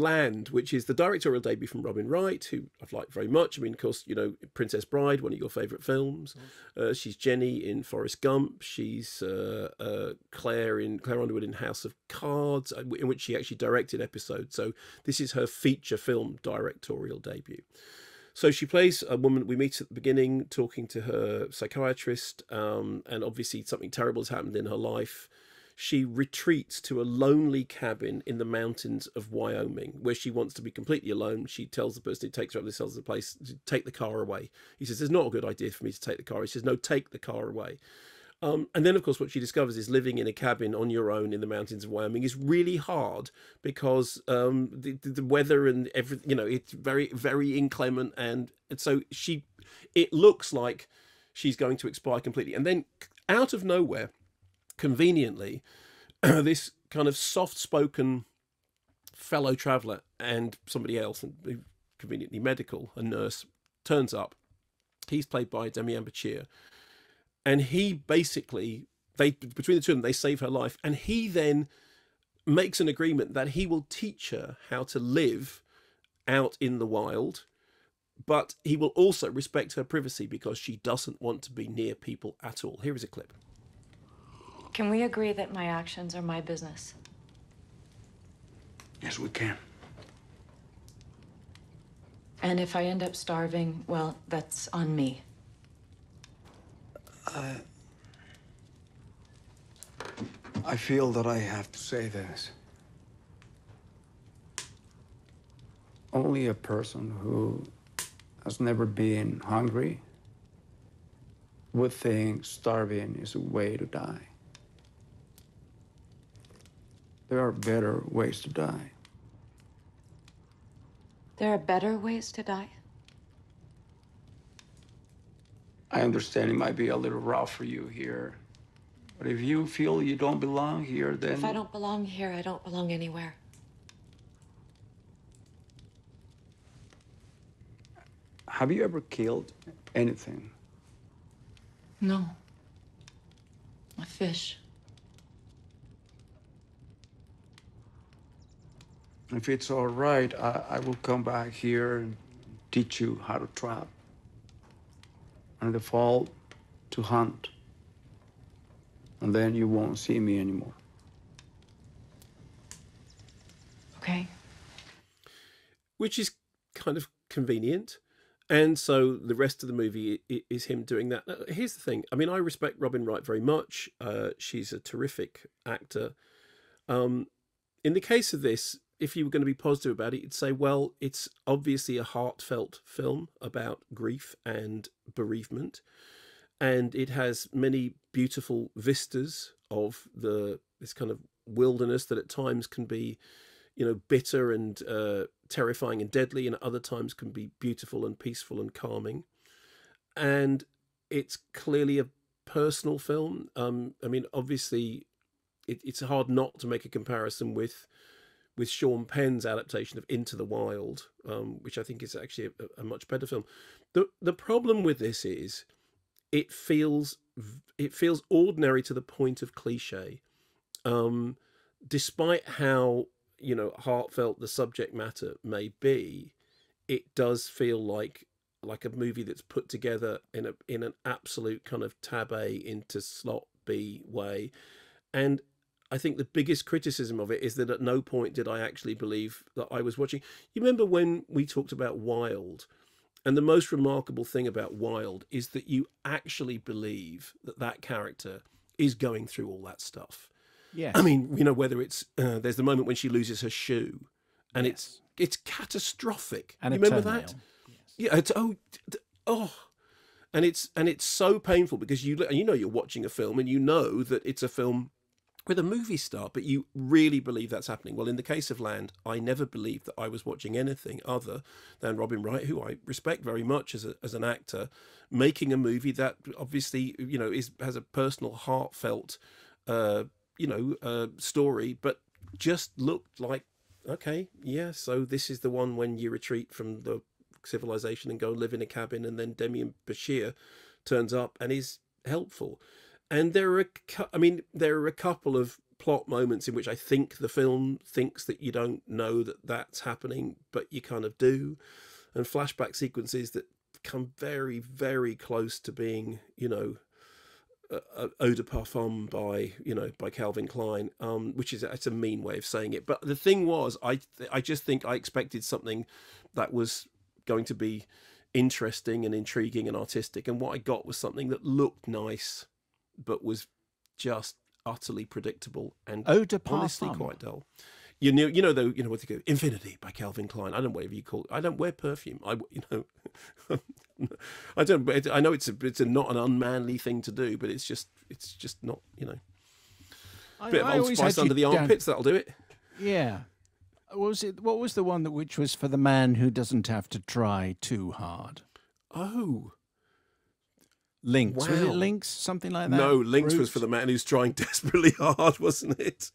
Land, which is the directorial debut from Robin Wright, who I've liked very much. I mean, of course, you know, Princess Bride, one of your favourite films. Uh, she's Jenny in Forrest Gump. She's uh, uh, Claire in Claire Underwood in House of Cards, uh, in which she actually directed episodes. So this is her feature film directorial debut. So she plays a woman we meet at the beginning, talking to her psychiatrist, um, and obviously something terrible has happened in her life she retreats to a lonely cabin in the mountains of Wyoming where she wants to be completely alone. She tells the person who takes her up, this tells the place take the car away. He says, It's not a good idea for me to take the car. He says, No, take the car away. Um, and then, of course, what she discovers is living in a cabin on your own in the mountains of Wyoming is really hard because um, the, the weather and everything, you know, it's very, very inclement. And, and so she, it looks like she's going to expire completely. And then out of nowhere, conveniently, this kind of soft spoken fellow traveller and somebody else, and conveniently medical, a nurse, turns up. He's played by Demian Bichir. And he basically, they between the two of them, they save her life. And he then makes an agreement that he will teach her how to live out in the wild but he will also respect her privacy because she doesn't want to be near people at all. Here is a clip. Can we agree that my actions are my business? Yes, we can. And if I end up starving, well, that's on me. Uh, I feel that I have to say this. Only a person who has never been hungry would think starving is a way to die. There are better ways to die. There are better ways to die? I understand it might be a little rough for you here. But if you feel you don't belong here, then. If I don't belong here, I don't belong anywhere. Have you ever killed anything? No. A fish. If it's all right, I, I will come back here and teach you how to trap. And in the fall, to hunt. And then you won't see me anymore. Okay. Which is kind of convenient. And so the rest of the movie is him doing that. Here's the thing. I mean, I respect Robin Wright very much. Uh, she's a terrific actor. Um, in the case of this, if you were going to be positive about it, you'd say, well, it's obviously a heartfelt film about grief and bereavement, and it has many beautiful vistas of the this kind of wilderness that at times can be, you know, bitter and uh, terrifying and deadly, and at other times can be beautiful and peaceful and calming, and it's clearly a personal film. Um, I mean, obviously, it, it's hard not to make a comparison with with Sean Penn's adaptation of Into the Wild, um, which I think is actually a, a, much better film. the The problem with this is it feels it feels ordinary to the point of cliche, um, despite how you know heartfelt the subject matter may be. It does feel like like a movie that's put together in a in an absolute kind of tab A into slot B way, and I think the biggest criticism of it is that at no point did I actually believe that I was watching. You remember when we talked about Wild, and the most remarkable thing about Wild is that you actually believe that that character is going through all that stuff. Yeah. I mean, you know, whether it's uh, there's the moment when she loses her shoe, and yes. it's it's catastrophic. And you remember that? Yes. Yeah. It's oh oh and it's and it's so painful because you you know you're watching a film and you know that it's a film with a movie star, but you really believe that's happening. Well, in the case of Land, I never believed that I was watching anything other than Robin Wright, who I respect very much as, a, as an actor, making a movie that obviously, you know, is has a personal, heartfelt, uh, you know, uh, story, but just looked like, okay, yeah, so this is the one when you retreat from the civilization and go live in a cabin, and then Demian Bichir turns up and is helpful and there are, I mean, there are a couple of plot moments in which I think the film thinks that you don't know that that's happening, but you kind of do, and flashback sequences that come very, very close to being, you know, uh, eau de parfum by you know by Calvin Klein, um, which is it's a mean way of saying it. But the thing was, I I just think I expected something that was going to be interesting and intriguing and artistic, and what I got was something that looked nice, but was just utterly predictable and honestly quite dull. You know, you know, though, you know what they go, Infinity by Calvin Klein. I don't whatever you call it. I don't wear perfume. I, you know, I don't. I know it's a, it's a not an unmanly thing to do, but it's just, it's just not, you know, I, bit of I Old Spice under the down- armpits. That'll do it. Yeah. What was it? What was the one that which was for the man who doesn't have to try too hard? Oh Lynx. Was it Lynx? Something like that. no, Lynx was for the man who's trying desperately hard, wasn't it?